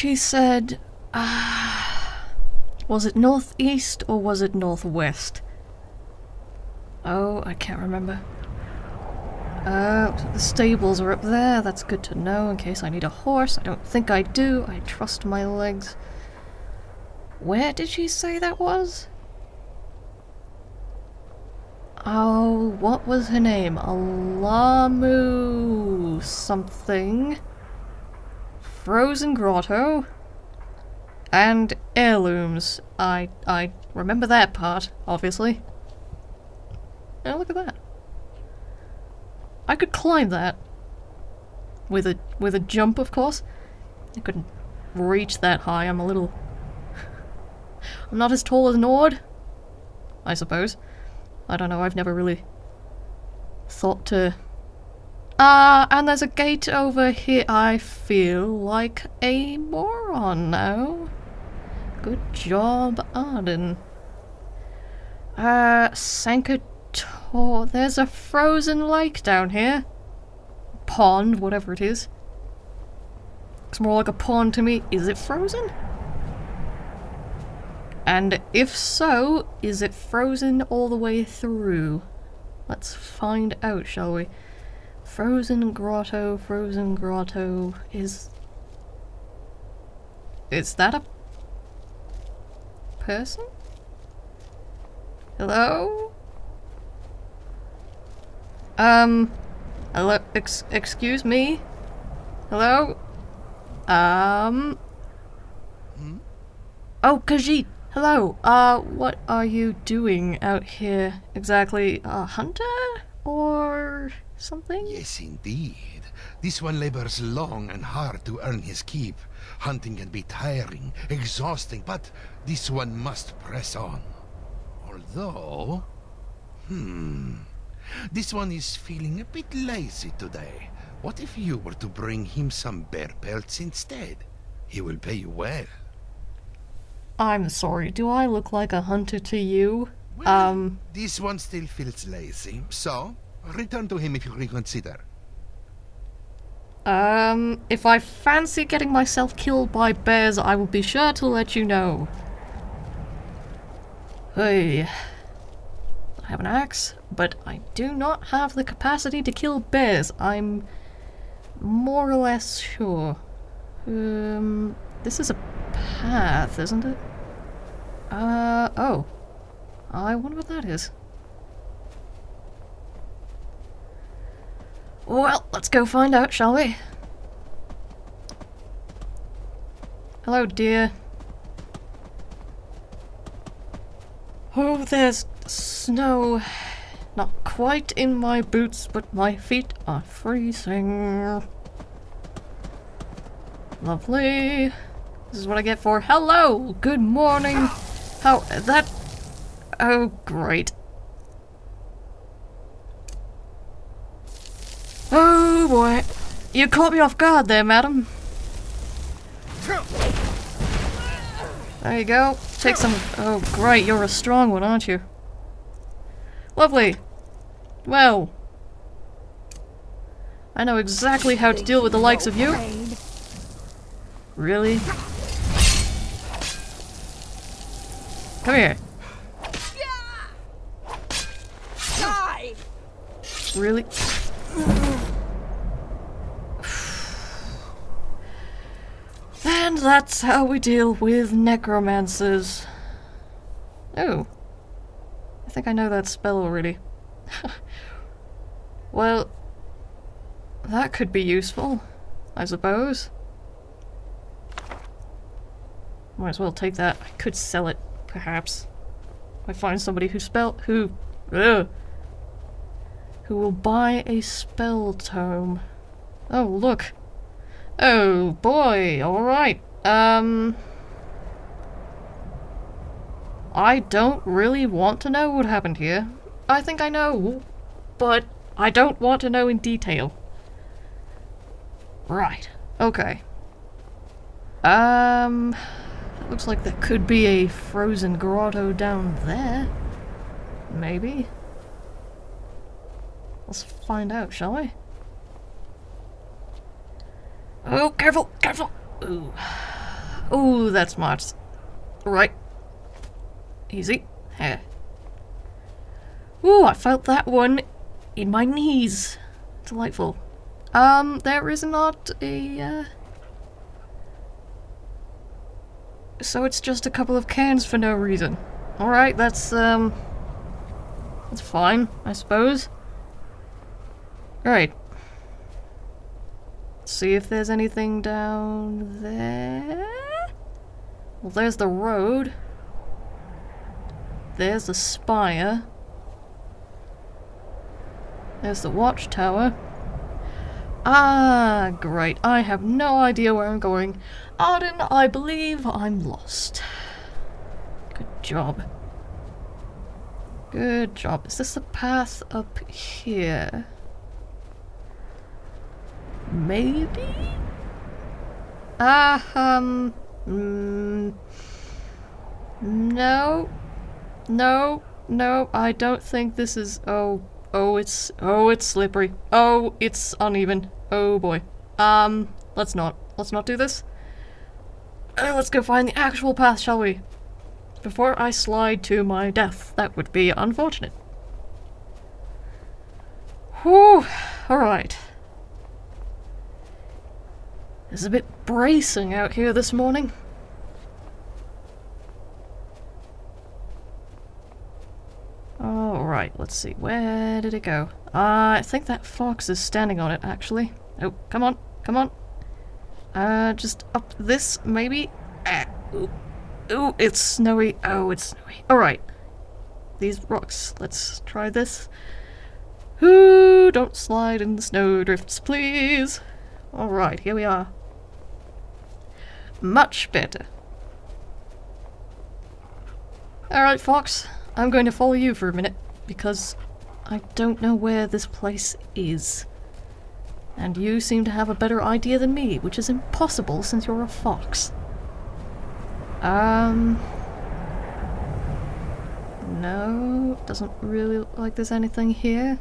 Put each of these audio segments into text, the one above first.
She said. Uh, was it northeast or was it northwest? Oh, I can't remember. Uh, the stables are up there. That's good to know in case I need a horse. I don't think I do. I trust my legs. Where did she say that was? Oh, what was her name? Alamu something. Frozen Grotto. And heirlooms. I I remember that part, obviously. Oh, look at that. I could climb that. With a with a jump, of course. I couldn't reach that high. I'm a little... I'm not as tall as Nord. I suppose. I don't know, I've never really thought to... Ah, and there's a gate over here. I feel like a moron now. Good job, Arden. Uh, Sancre Tor. There's a frozen lake down here. Pond, whatever it is. It's more like a pond to me. Is it frozen? And if so, is it frozen all the way through? Let's find out, shall we? Frozen grotto, frozen grotto is... Is that a person? Hello? Um, hello, ex excuse me? Hello? Um... Hmm? Oh, Khajiit! Hello, uh, what are you doing out here exactly? A hunter? Or something? Yes, indeed. This one labors long and hard to earn his keep. Hunting can be tiring, exhausting, but this one must press on. Although... Hmm... This one is feeling a bit lazy today. What if you were to bring him some bear pelts instead? He will pay you well. I'm sorry, do I look like a hunter to you? Well, Um, This one still feels lazy, so return to him if you reconsider. um, if I fancy getting myself killed by bears, I will be sure to let you know. Hey. I have an axe, but I do not have the capacity to kill bears. I'm more or less sure. Um, this is a path, isn't it? Uh, oh. I wonder what that is. Well, let's go find out, shall we? Hello, dear. Oh, there's snow. Not quite in my boots, but my feet are freezing. Lovely. This is what I get for hello, good morning. How that? Oh, great. Oh boy, you caught me off guard there, madam. There you go. Take some. Oh, great, you're a strong one, aren't you? Lovely. Well, I know exactly how to deal with the likes of you. Really? Come here. Really? And that's how we deal with necromancers. Oh. I think I know that spell already. well, that could be useful, I suppose. Might as well take that. I could sell it, perhaps. I find somebody who spell who ugh, who will buy a spell tome. Oh, look. Oh, boy. Alright. Um... I don't really want to know what happened here. I think I know, but I don't want to know in detail. Right. Okay. Um... Looks like there could be a frozen grotto down there. Maybe. Let's find out, shall we? Oh, careful, careful! Ooh. Ooh, that's smart. Right. Easy. Here. Ooh, I felt that one in my knees. Delightful. Um, there is not a, uh... So it's just a couple of cans for no reason. Alright, that's, um... That's fine, I suppose. Alright. See if there's anything down there. Well, there's the road. There's the spire. There's the watchtower. Ah, great. I have no idea where I'm going. Arden, I believe I'm lost. Good job. Good job. Is this the path up here? Maybe? Ah, um... Mm, no. No. No, I don't think this is... Oh, oh, it's... Oh, it's slippery. Oh, it's uneven. Oh, boy. Um, let's not. Let's not do this. Uh, let's go find the actual path, shall we? Before I slide to my death. That would be unfortunate. Whew. Alright. It's a bit bracing out here this morning. Alright, let's see. Where did it go? Uh, I think that fox is standing on it, actually. Oh, come on, come on. Uh, just up this, maybe? Ah, ooh, ooh, it's snowy. Oh, it's snowy. Alright. These rocks. Let's try this. Ooh, don't slide in the snowdrifts, please. Alright, here we are. Much better. Alright, Fox. I'm going to follow you for a minute, because I don't know where this place is. And you seem to have a better idea than me, which is impossible since you're a fox. Um... No, doesn't really look like there's anything here.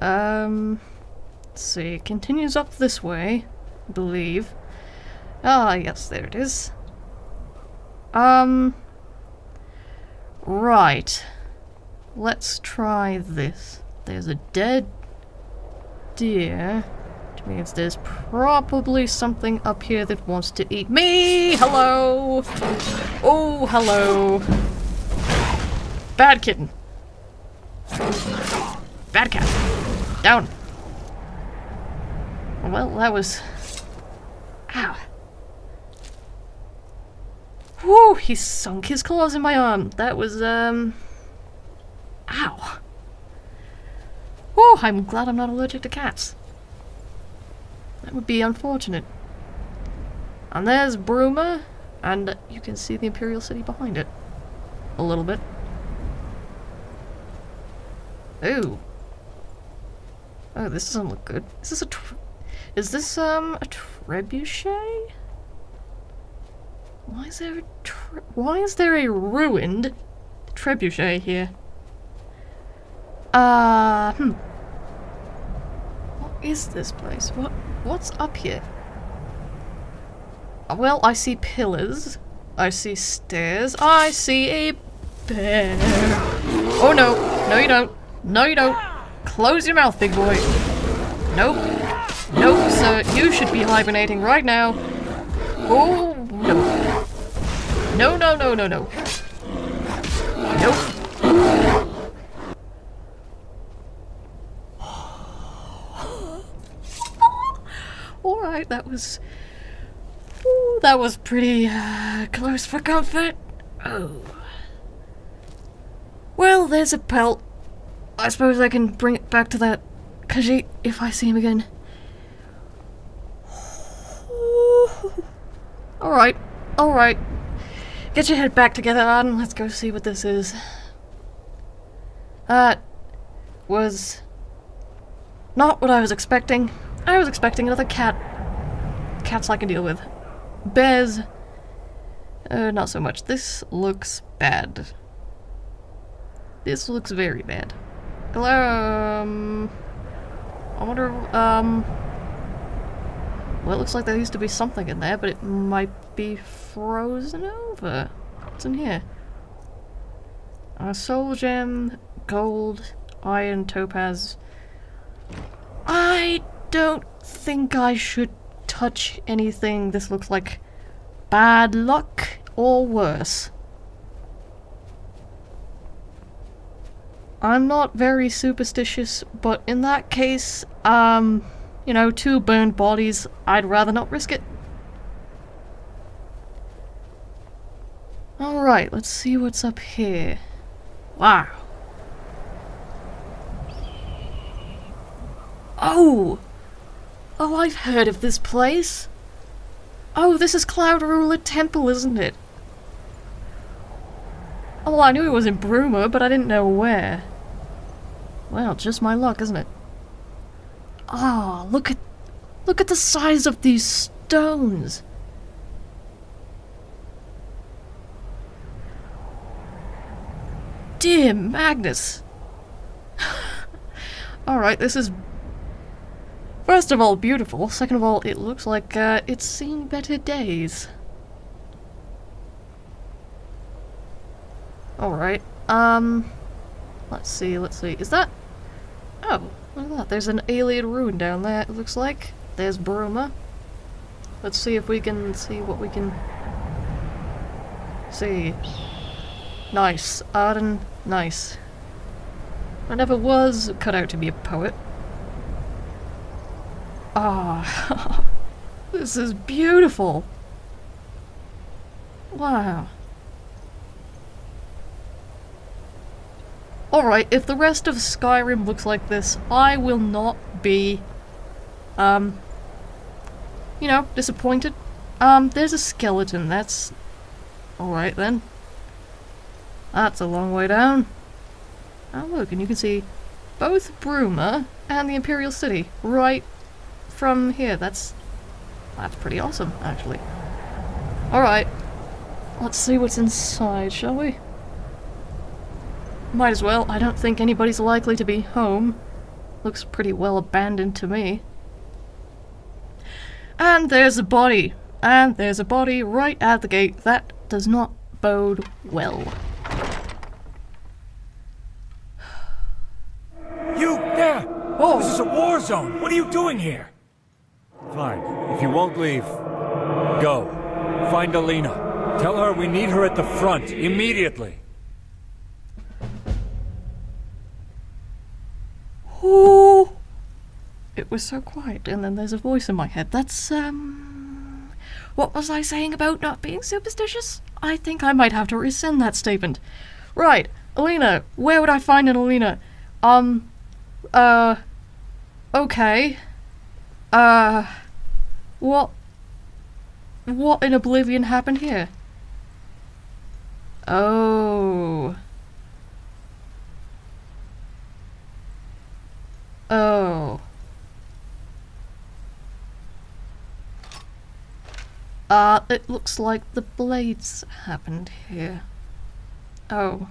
Um... See, it continues up this way, I believe. Ah, yes, there it is. Um... Right. Let's try this. There's a dead deer. Which means there's probably something up here that wants to eat me! Hello! Oh, hello! Bad kitten. Bad cat. Down. Well, that was... Ow. Whew, he sunk his claws in my arm. That was, um... Ow. Whew, I'm glad I'm not allergic to cats. That would be unfortunate. And there's Bruma, and you can see the Imperial City behind it. A little bit. Ooh. Oh, this doesn't look good. Is this a Is this, um, a trebuchet? Why is there a why is there a ruined trebuchet here? Uh, hmm. What is this place? What what's up here? Uh, well, I see pillars. I see stairs. I see a bear. Oh no. No you don't. No you don't. Close your mouth, big boy. Nope. Nope, sir. You should be hibernating right now. Oh, no. No, no, no, no, no. Nope. Alright, that was... Ooh, that was pretty uh, close for comfort. Oh. Well, there's a pelt. I suppose I can bring it back to that Khajiit if I see him again. Alright, alright. Get your head back together, Arden. Let's go see what this is. That was not what I was expecting. I was expecting another cat. Cats I can deal with. Bears, uh, not so much. This looks bad. This looks very bad. Hello, um... I wonder, um... Well, it looks like there used to be something in there, but it might be frozen over. What's in here? A soul gem, gold, iron, topaz. I don't think I should touch anything. This looks like bad luck or worse. I'm not very superstitious, but in that case, um, you know, two burned bodies, I'd rather not risk it. Alright, let's see what's up here. Wow. Oh! Oh, I've heard of this place. Oh, this is Cloud Ruler Temple, isn't it? Oh, well, I knew it was in Bruma, but I didn't know where. Well, just my luck, isn't it? Ah, oh, look at... Look at the size of these stones! Dear Magnus! Alright, this is... First of all, beautiful. Second of all, it looks like uh, it's seen better days. Alright, um... Let's see, let's see. Is that... Oh, look at that. There's an Ayleid ruin down there, it looks like. There's Bruma. Let's see if we can see what we can... see. Nice. Arden, nice. I never was cut out to be a poet. Ah, oh, this is beautiful. Wow. Alright, if the rest of Skyrim looks like this, I will not be, um, you know, disappointed. Um, there's a skeleton, that's... Alright then. That's a long way down. Oh look, and you can see both Bruma and the Imperial City right from here. That's that's pretty awesome, actually. Alright. Let's see what's inside, shall we? Might as well. I don't think anybody's likely to be home. Looks pretty well abandoned to me. And there's a body. And there's a body right at the gate. That does not bode well. You there! Oh, this is a war zone. What are you doing here? Fine. If you won't leave, go. Find Alina. Tell her we need her at the front immediately. Ooh. It was so quiet, and then there's a voice in my head. That's, um... What was I saying about not being superstitious? I think I might have to rescind that statement. Right, Alina. Where would I find an Alina? Um, uh, okay. Uh, what, what in Oblivion happened here? Oh. Oh. Uh, it looks like the blades happened here. Oh.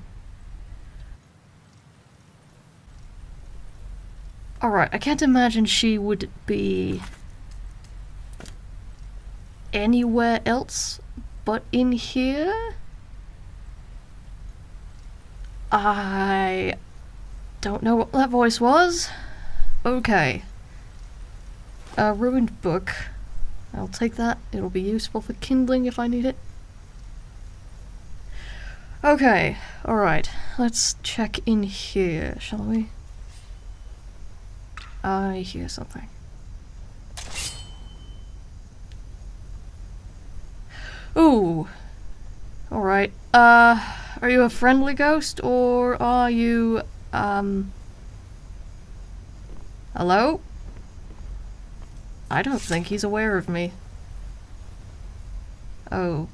Alright, I can't imagine she would be anywhere else but in here? I don't know what that voice was. Okay. A ruined book. I'll take that. It'll be useful for kindling if I need it. Okay, alright. Let's check in here, shall we? I hear something. Ooh. Alright. Uh, are you a friendly ghost, or are you, um... Hello? I don't think he's aware of me. Oh.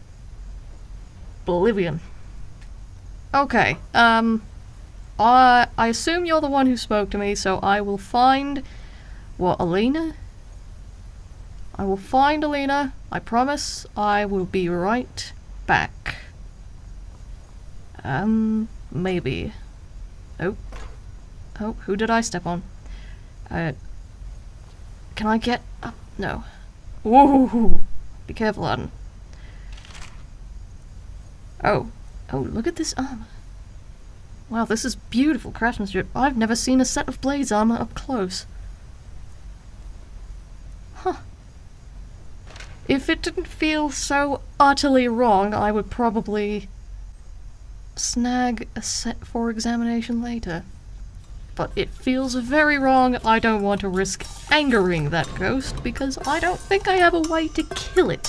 Bolivian. Okay, um... I, I assume you're the one who spoke to me, so I will find... What, Alina? I will find Alina. I promise I will be right back. Um, maybe. Oh. Oh, who did I step on? Uh, can I get up? No. Ooh, be careful, Arden. Oh, oh, look at this armor. Wow, this is beautiful craftsmanship. I've never seen a set of blades armor up close. Huh. If it didn't feel so utterly wrong, I would probably snag a set for examination later. But it feels very wrong. I don't want to risk angering that ghost because I don't think I have a way to kill it.